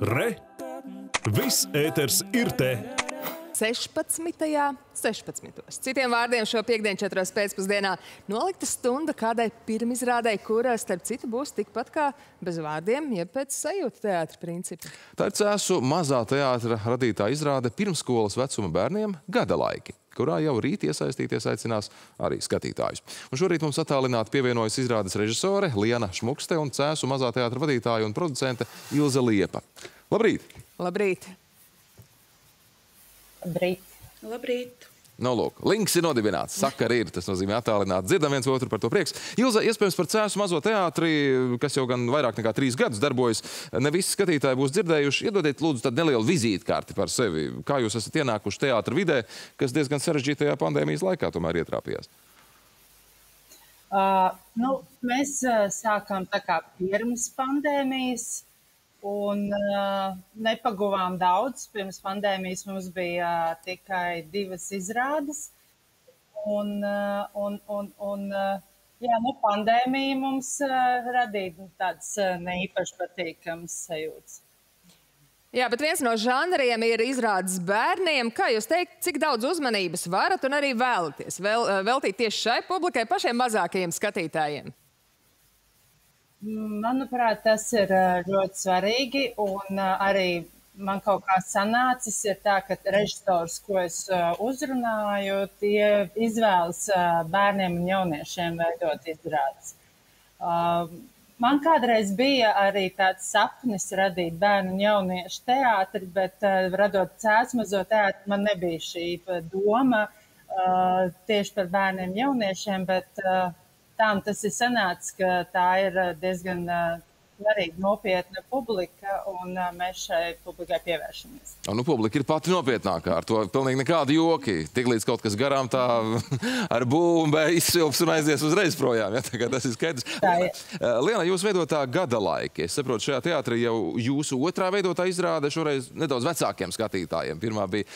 Re! Viss ēters ir te! 16. 16. Citiem vārdiem šo piekdienu 4. pēcpusdienā nolikta stunda kādai pirmizrādei, kura, starp citu, būs tikpat kā bez vārdiem, jeb pēc sajūta teātra principa. Tā ir cēsu mazā teātra radītā izrāde pirmskolas vecuma bērniem gada laiki kurā jau rīt iesaistīties aicinās arī skatītājus. Un šorīt mums attālināti pievienojas izrādes režisore Liena Šmukste un cēsu mazā teātra vadītāja un producente Ilze Liepa. Labrīt! Labrīt! Labrīt! Labrīt! Nu, lūk, links ir nodibināts, sakari ir, tas nozīmē attālināt. Dzirdam viens otru par to prieks. Ilza, iespējams par cēsu mazo teātri, kas jau gan vairāk nekā trīs gadus darbojas, ne visi skatītāji būs dzirdējuši. Iedodiet lūdzu tādu nelielu vizītkārti par sevi. Kā jūs esat ienākuši teātra vidē, kas diezgan sarežģītajā pandēmijas laikā tomēr ietrāpījās? Uh, nu, mēs uh, sākām tā kā pirms pandēmijas. Un uh, nepaguvām daudz. Pirms pandēmijas mums bija uh, tikai divas izrādes. Un, uh, un, un, un uh, jā, nu, pandēmija mums uh, radīja tādas uh, neīpaši patīkamas sajūtas. Jā, bet viens no žanriem ir izrādes bērniem. Kā jūs teikt, cik daudz uzmanības varat un arī vēlaties vēl, veltīt tieši šai publikai, pašiem mazākajiem skatītājiem? Manuprāt, tas ir ļoti svarīgi. Un arī man kaut kā sanācis, ir tā, ka režisors, ko es uzrunāju, tie izvēlas bērniem un jauniešiem veidot izrādes. Man kādreiz bija arī tāds sapnis radīt bērnu un jauniešu teātri, bet radot cēsmazo teātri, man nebija šī doma tieši par bērniem un jauniešiem, bet tām tas ir sanācis, ka tā ir diezgan svarīga, nopietna publika, un mēs šai publikai pievēršamies. Un, nu, publika ir pati nopietnākā, ar to pilnīgi nekādi joki. Tiklīdz kaut kas garām tā ar būmu izsilps un aizies uzreiz projām. Ja? Tas ir skaidrs. Tā ir. Liena, jūs veidotā gada laiki. Es saprotu, šajā teātrī jau jūsu otrā veidotā izrāde šoreiz nedaudz vecākiem skatītājiem. Pirmā bija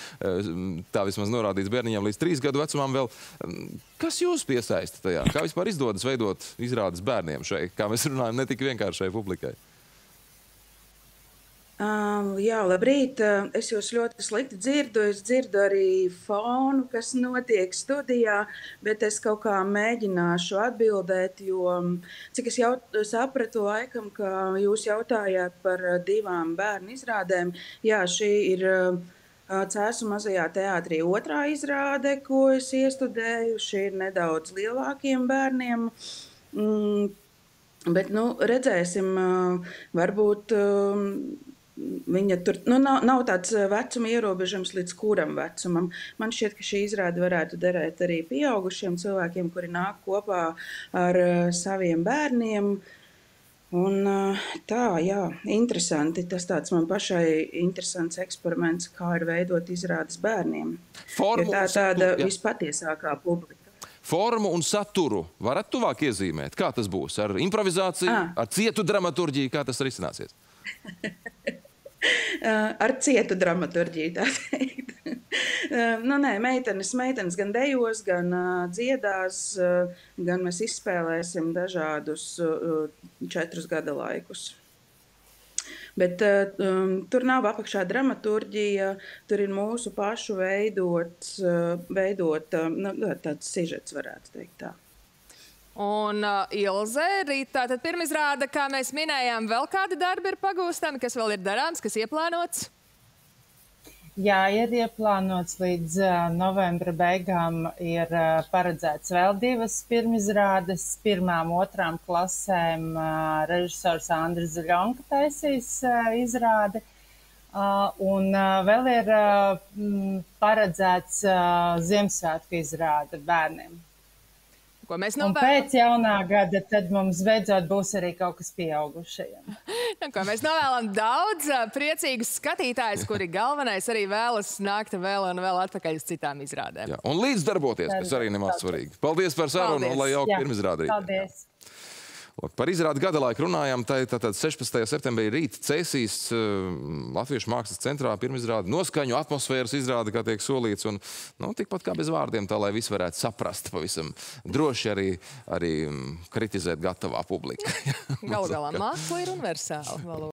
tā vismaz norādīts bērniņam līdz trīs gadu vecumam vēl. Kas jūs piesaista tajā? Kā vispār izdodas veidot izrādes bērniem šeit? Kā mēs runājam, ne tik vienkāršai publikai. Um, jā, labrīt. Es jūs ļoti slikti dzirdu. Es dzirdu arī fonu, kas notiek studijā, bet es kaut kā mēģināšu atbildēt, jo cik es jaut, sapratu laikam, ka jūs jautājāt par divām bērnu izrādēm. Jā, šī ir Cēsu mazajā teātrī otrā izrāde, ko es iestudēju. Šī ir nedaudz lielākiem bērniem. Mm, bet, nu, redzēsim, varbūt viņa tur nu, nav, nav tāds vecuma ierobežojums, līdz kuram vecumam. Man šķiet, ka šī izrāde varētu derēt arī pieaugušiem cilvēkiem, kuri nāk kopā ar saviem bērniem. Un, tā, jā, interesanti. Tas tāds man pašai interesants eksperiments, kā ir veidot izrādes bērniem. Formu jo tā ir tāda jā. vispatiesākā publika. Formu un saturu varat tuvāk iezīmēt. Kā tas būs? Ar improvizāciju, Ah. ar cietu dramaturģiju, kā tas risināsies? Ar cietu dramaturģiju, tā teikt. nu, nē, meitenes, meitenes gan dejos, gan uh, dziedās, uh, gan mēs izspēlēsim dažādus uh, četrus gada laikus. Bet uh, um, tur nav apakšā dramaturģija, tur ir mūsu pašu veidots, uh, veidot, uh, nu, tāds sižets, varētu teikt tā. Un uh, Ilze, rīt tātad pirmizrāda, kā mēs minējām, vēl kādi darbi ir pagūstami, kas vēl ir darāms, kas ieplānots? Jā, ir ieplānots līdz novembra beigām, ir paredzēts vēl divas pirmizrādes. Pirmām, otrām klasēm režisors Andris Zaļonka taisīs izrādi. Un vēl ir paredzēts Ziemassvētku izrāde bērniem. Ko mēs Un novēlam? pēc jaunā gada tad mums beidzot būs arī kaut kas pieaugušajiem. Nu, Ko mēs novēlam daudz priecīgus skatītājus, kuri galvenais arī vēlas nākt vēl un vēl atpakaļ uz citām izrādēm. Jā. Un līdzdarboties, kas arī nemaz svarīgi. Paldies par sarunu un lai jauka Jā, pirmizrādīt. Paldies! Lūk, par izrādi gada laiku runājām. Tātad 16. septembrī rīt Cēsīs uh, Latviešu mākslas centrā pirmizrāde noskaņu atmosfēras izrāde, kā tiek solīts. Un, nu, tikpat kā bez vārdiem, tā lai visi varētu saprast pavisam droši arī, arī mm, kritizēt gatavā publika. Galu galā māksla ir universāla valoda.